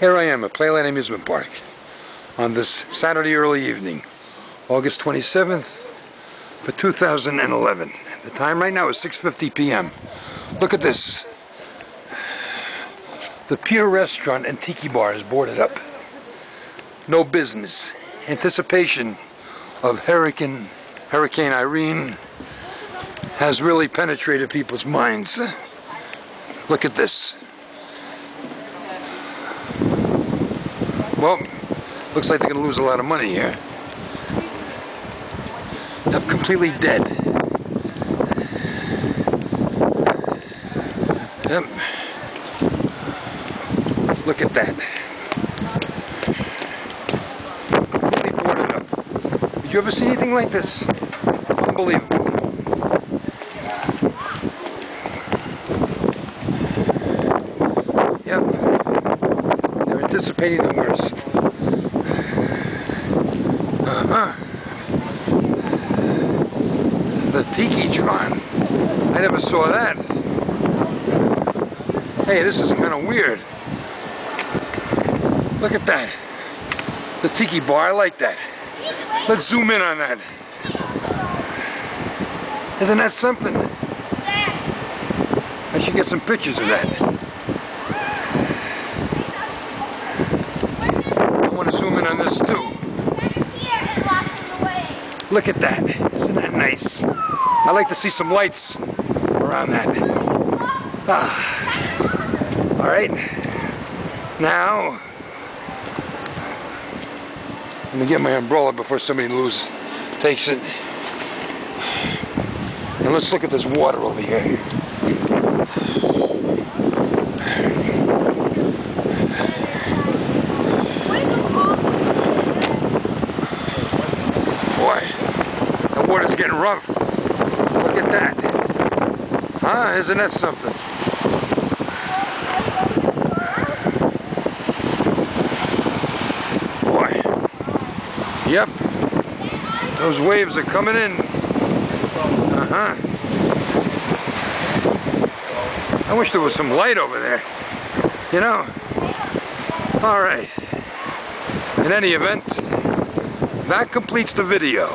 Here I am at Playland Amusement Park on this Saturday early evening, August 27th for 2011. The time right now is 6.50 p.m. Look at this. The Pier Restaurant and Tiki Bar is boarded up. No business. Anticipation of Hurricane, Hurricane Irene has really penetrated people's minds. Look at this. Well, looks like they're going to lose a lot of money here. Yep, completely dead. Yep. Look at that. Completely boarded up. Did you ever see anything like this? Unbelievable. Yep. They're anticipating the worst. Uh-huh. The Tiki-tron. I never saw that. Hey, this is kind of weird. Look at that. The Tiki bar, I like that. Let's zoom in on that. Isn't that something? I should get some pictures of that. Zoom in on this too. Look at that. Isn't that nice? I like to see some lights around that. Ah. All right. Now, let me get my umbrella before somebody lose takes it. And let's look at this water over here. Boy, the water's getting rough. Look at that. Huh? Isn't that something? Boy. Yep. Those waves are coming in. Uh-huh. I wish there was some light over there. You know? All right. In any event, that completes the video.